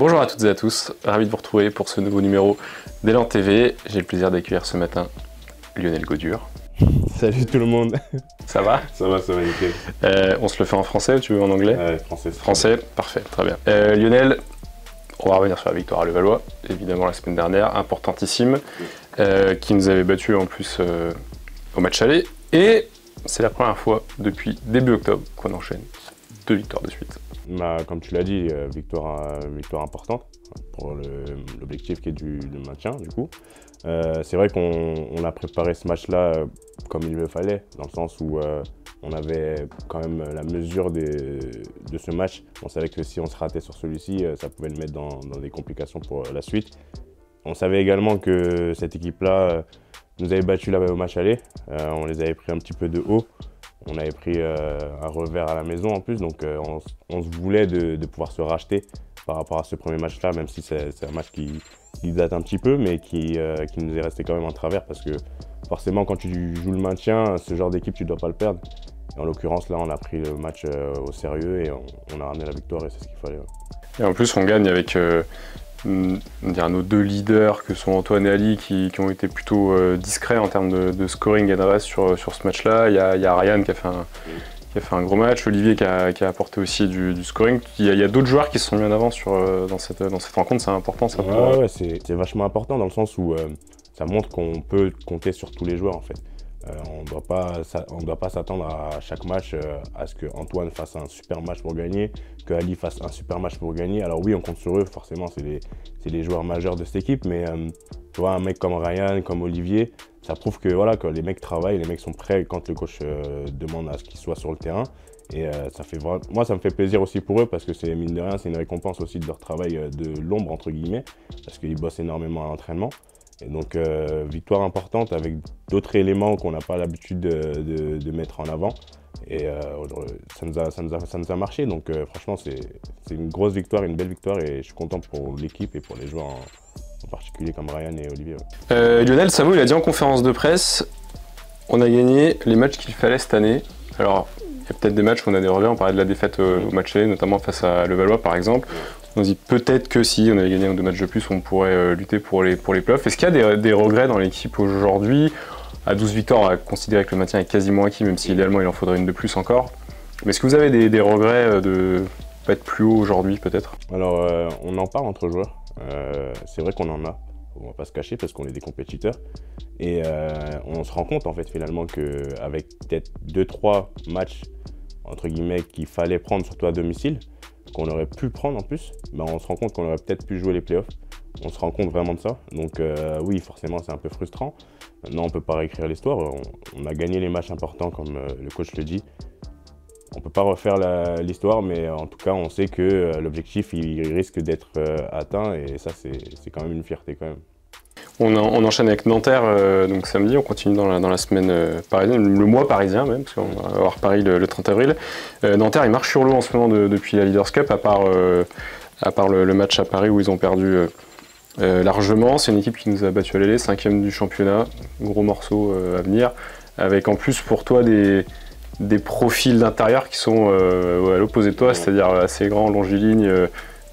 Bonjour à toutes et à tous, ravi de vous retrouver pour ce nouveau numéro d'Elan TV. J'ai le plaisir d'accueillir ce matin Lionel Godur. Salut tout le monde. Ça va? Ça va, ça va nickel. Euh, on se le fait en français ou tu veux en anglais? Ouais, français. c'est Français, parfait, très bien. Euh, Lionel, on va revenir sur la victoire à Levallois, évidemment la semaine dernière, importantissime, euh, qui nous avait battu en plus euh, au match aller. Et c'est la première fois depuis début octobre qu'on enchaîne deux victoires de suite. Comme tu l'as dit, euh, victoire, euh, victoire importante pour le- l'objectif qui est du, maintien, du coup. Euh, c'est vrai qu'on on a préparé ce match-là comme il le fallait, dans le sens où on avait quand même la mesure de ce match. On savait que si on se ratait sur celui-ci, ça pouvait nous mettre dans, des complications pour la suite. On savait également que cette équipe-là nous avait battu là-bas au match aller. On les avait pris un petit peu de haut. On avait pris euh, un revers à la maison en plus, donc euh, on, se voulait de, pouvoir se racheter par rapport à ce premier match-là, même si c'est un match qui, date un petit peu, mais qui, euh, qui nous est resté quand même en travers parce que forcément, quand tu joues le maintien, ce genre d'équipe, tu ne dois pas le perdre. Et en l'occurrence, là, on a pris le match au sérieux et on, a ramené la victoire et c'est ce qu'il fallait. Et en plus, on gagne avec on dire nos deux leaders, que sont Antoine et Ali, qui, qui ont été plutôt euh, discrets en termes de, de scoring et de reste sur, sur ce match-là. Il y a, il y a Ryan qui a, fait un, qui a fait un gros match, Olivier qui a, qui a apporté aussi du, du scoring. Il y a, d'autres joueurs qui se sont mis en avant sur, euh, dans, cette, dans cette rencontre, c'est important ça Ouais, ouais, c'est c'est vachement important dans le sens où euh, ça montre qu'on peut compter sur tous les joueurs en fait. Euh, on ne doit pas s'attendre à chaque match euh, à ce que Antoine fasse un super match pour gagner, que Ali fasse un super match pour gagner. Alors oui, on compte sur eux, forcément, c'est les, les joueurs majeurs de cette équipe, mais euh, tu vois, un mec comme Ryan, comme Olivier, ça prouve que, voilà, que les mecs travaillent, les mecs sont prêts quand le coach demande à ce qu'ils soient sur le terrain. Et moi, ça me fait plaisir aussi pour eux parce que c'est mine de rien, c'est une récompense aussi de leur travail de l'ombre, entre guillemets, parce qu'ils bossent énormément à l'entraînement. Et donc, euh, victoire importante avec d'autres éléments qu'on n'a pas l'habitude de, mettre en avant. Et euh, ça, nous a, ça, nous a, ça nous a marché. Donc, euh, franchement, c'est une grosse victoire, une belle victoire. Et je suis content pour l'équipe et pour les joueurs en, particulier comme Ryan et Olivier. ouais. Lionel Samo, il a dit en conférence de presse on a gagné les matchs qu'il fallait cette année. Alors, il y a peut-être des matchs où on a des on parlait de la défaite au match aller, notamment face à Levallois par exemple. On se dit peut-être que si on avait gagné un ou deux matchs de plus, on pourrait euh, lutter pour les, pour les playoffs. Est-ce qu'il y a des, des regrets dans l'équipe aujourd'hui? À 12 victoires, on va considérer que le maintien est quasiment acquis, même si idéalement il en faudrait une de plus encore. Mais est-ce que vous avez des, des regrets euh, de pas être plus haut aujourd'hui peut-être? Alors, euh, on en parle entre joueurs. Euh, c'est vrai qu'on en a. On va pas se cacher parce qu'on est des compétiteurs. Et euh, on se rend compte en fait finalement qu'avec peut-être 2-3 matchs entre guillemets qu'il fallait prendre surtout à domicile, qu'on aurait pu prendre en plus, ben, on se rend compte qu'on aurait peut-être pu jouer les playoffs. On se rend compte vraiment de ça. Donc euh, oui, forcément c'est un peu frustrant. Maintenant on peut pas réécrire l'histoire. On, a gagné les matchs importants comme euh, le coach le dit. On peut pas refaire l'histoire, mais en tout cas, on sait que euh, l'objectif, il risque d'être euh, atteint, et ça, c'est quand même une fierté quand même. On, en- on enchaîne avec Nanterre euh, donc samedi, on continue dans la, dans la semaine euh, parisienne, le mois parisien même, parce qu'on va avoir Paris le, le 30 avril. Euh, Nanterre, il marche sur l'eau en ce moment de- depuis la Leaders Cup, à part, à part le, le match à Paris où ils ont perdu largement. C'est une équipe qui nous a battu à l'aller, cinquième du championnat, gros morceau à venir, avec en plus pour toi des, des profils d'intérieur qui sont à l'opposé de toi, c'est-à-dire assez grands, longilignes.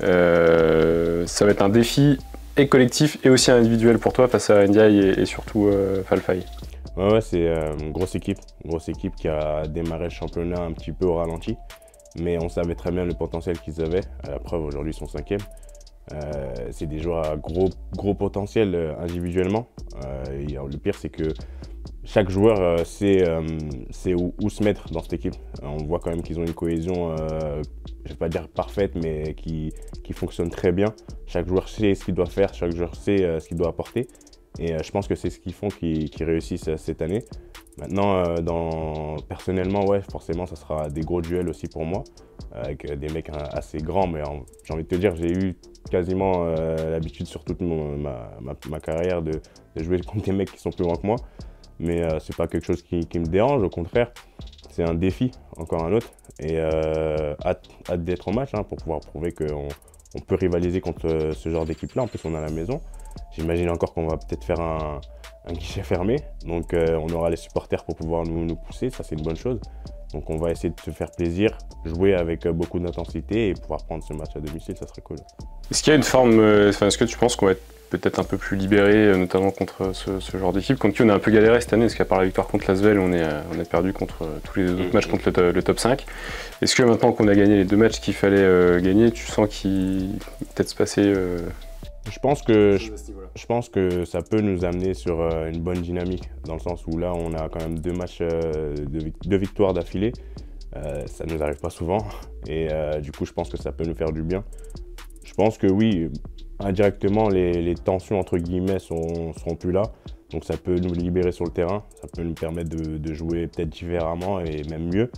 euh, ça va être un défi collectif et aussi individuel pour toi face à Ndiaye et, surtout euh. Ouais, ouais, c'est euh, une grosse équipe, grosse équipe qui a démarré le championnat un petit peu au ralenti, mais on savait très bien le potentiel qu'ils avaient. À la preuve, aujourd'hui, ils sont cinquième. Euh, c'est des joueurs à gros, gros potentiel euh, individuellement. Et, le pire, c'est que chaque joueur euh, sait, euh, où, se mettre dans cette équipe. Euh, on voit quand même qu'ils ont une cohésion, je ne vais pas dire parfaite, mais qui, fonctionne très bien. Chaque joueur sait ce qu'il doit faire, chaque joueur sait ce qu'il doit apporter. Et je pense que c'est ce qu'ils font qui, réussissent cette année. Maintenant, personnellement, ouais, forcément, ça sera des gros duels aussi pour moi, avec des mecs euh, assez grands. Mais j'ai envie de te dire, j'ai eu quasiment l'habitude sur toute ma carrière de, de jouer contre des mecs qui sont plus grands que moi. Mais euh, c'est pas quelque chose qui, me dérange, au contraire, c'est un défi, encore un autre. Et euh, hâte, d'être au match hein, pour pouvoir prouver qu'on on peut rivaliser contre euh, ce genre d'équipe-là. En plus, on à la maison. J'imagine encore qu'on va peut-être faire un, guichet fermé. Donc on aura les supporters pour pouvoir nous pousser, ça c'est une bonne chose. Donc on va essayer de se faire plaisir, jouer avec beaucoup d'intensité et pouvoir prendre ce match à domicile, ça serait cool. Est-ce qu'il y a une forme, est-ce que tu penses qu'on va être peut-être un peu plus libéré, euh, notamment contre ce, genre d'équipe. Contre qui on a un peu galéré cette année, parce qu'à part la victoire contre Lasvel, on, est, euh, on a perdu contre euh, tous les autres mm. matchs contre le, top 5. Est-ce que maintenant qu'on a gagné les deux matchs qu'il fallait gagner, tu sens qu'il peut-être se passer je pense, que, je, pense que ça peut nous amener sur une bonne dynamique, dans le sens où là, on a quand même deux matchs, de, deux victoires d'affilée. ça ne nous arrive pas souvent. Et du coup, je pense que ça peut nous faire du bien. Je pense que oui, indirectement, les, tensions entre guillemets sont, seront plus là. Donc ça peut nous libérer sur le terrain, ça peut nous permettre de, jouer peut-être différemment et même mieux.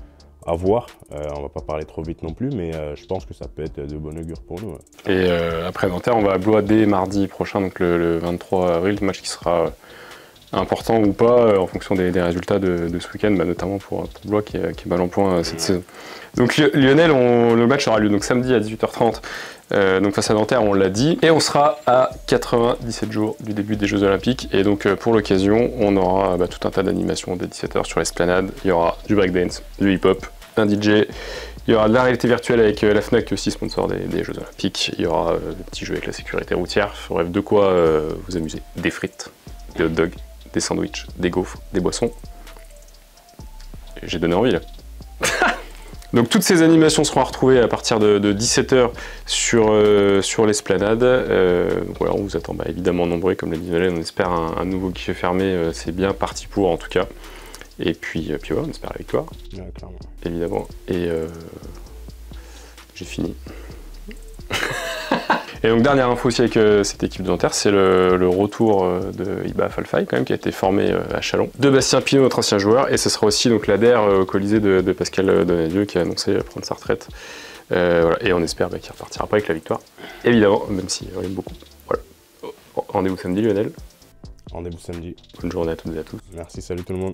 À voir, euh, on va pas parler trop vite non plus, mais euh, je pense que ça peut être de bon augure pour nous. Et euh, après Nanterre, on va à Blois mardi prochain, donc le, 23 avril, match qui sera important ou pas en fonction des, résultats de, ce week-end, bah, notamment pour, Blois qui est, qui mal en point cette saison. Donc Lionel, le match aura lieu donc samedi à 18h30 euh, donc face à Nanterre, on l'a dit. Et on sera à 97 jours du début des Jeux Olympiques. Et donc euh, pour l'occasion, on aura bah, tout un tas d'animations dès 17h sur l'esplanade. Il y aura du breakdance, du hip-hop, un DJ. Il y aura de la réalité virtuelle avec euh, la FNAC qui est aussi sponsor des, Jeux Olympiques. Il y aura des petits jeux avec la sécurité routière. Bref, de quoi vous amuser. Des frites, des hot dogs, des sandwichs, des gaufres, des boissons. J'ai donné envie là. Donc toutes ces animations seront retrouvées à partir de, 17h sur, euh, sur l'esplanade. Euh, voilà, on vous attend bah, évidemment nombreux, comme l'a dit Nolène, on espère un, nouveau guichet fermé, euh, c'est bien parti pour en tout cas. Et puis, puis voilà, on espère la victoire. Évidemment. Et j'ai fini. Et donc dernière info aussi avec euh, cette équipe de Nanterre, c'est le, retour euh, de Iba Falfay quand même qui a été formé euh, à Chalon, de Bastien Pinot, notre ancien joueur, et ce sera aussi donc l'ADER au Colisée de, Pascal Donadieu qui a annoncé prendre sa retraite. Et on espère bah, qu'il repartira pas avec la victoire, évidemment, même s'il y a beaucoup. Voilà. Rendez-vous samedi Lionel. Rendez-vous samedi. Bonne journée à toutes et à tous. Merci, salut tout le monde.